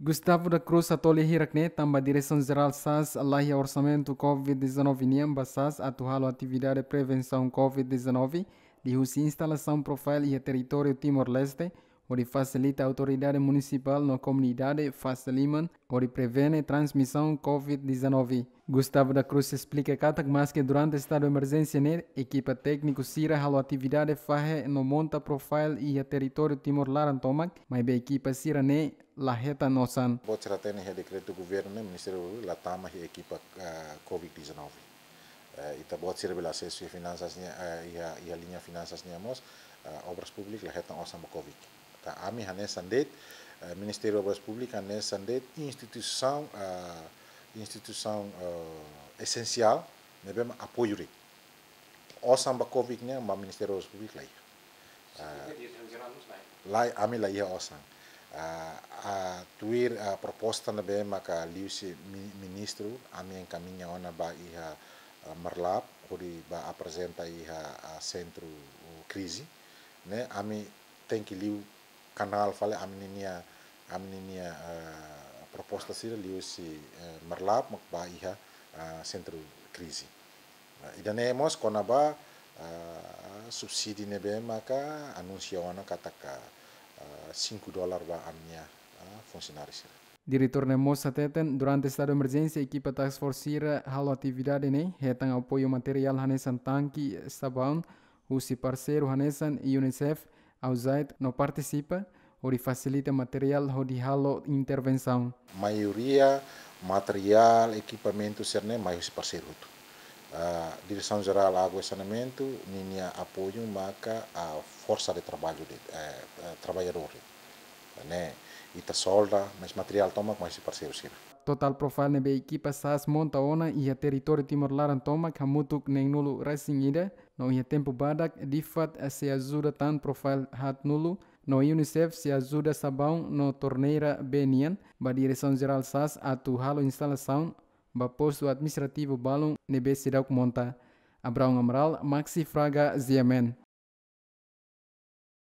Gustavo da Cruz atole hirakne tamba Direção-Geral SAS alahi orçamento COVID-19 niamba SAS atuhalo atividade de prevenção COVID-19 de instalação profile e território Timor-Leste onde facilita a autoridade municipal na comunidade faciliman onde prevene transmissão COVID-19. Gustavo da Cruz explica que mais que durante o estado de emergência né, equipa técnico sira halo atividade fahe no monta profile e a território Timor-Laran tomak, mas a equipa sira ne la reta nosan. Vou tratar o decreto do governo, né, Ministério la tama e equipa uh, COVID-19. Uh, buat sira bila acesso e finanças uh, e, a, e a linha finanças niamos uh, obras públicas la reta nosan COVID. Tá, ami hanes sandet uh, Ministério Obras Públicas hanes sandet instituição uh, instituição uh, essencial nebem apoio ri. Osam ba COVID nya ma Ministério Obras Públicas lai. Uh, lai ami lai osam. Uh, a tuir a proposta na be maka liusi ministro ami encaminha ona ba iha ori ba apresenta iha a centro crise né ami tem que liu canal fale amninia amninia uh, proposta sira liusi uh, marlap mak ba iha uh, centro crise uh, idanemos konaba uh, subsidi nebe maka anuncia ona kataka 5 dolar ba amnia uh, funcionários. Diretor Nemosa Teten, durante estado de emergência, a equipa Task Force Sira halo atividade ne, retang apoio material hanesan tanque, sabão, usi parceiro hanesan e UNICEF, Ausait não participa, ou facilita material ou de halo intervenção. Maioria material, equipamento, serne, mais parceiro. Uh, Direção Geral Água e Saneamento, minha apoio marca a força de trabalho de eh, uh, trabalhadores. Né? Material. Total profile nebe equipa SAS monta ona e Timor-Laran toma kamutuk nem nulo racing ida, no ia tempo badak difat se tan profile hat nulo, no UNICEF se ajuda sabão no torneira Benian, ba direção geral SAS halo instalação ba posto administrativo balong nebe monta. Abraão Maxi Fraga, Ziamen.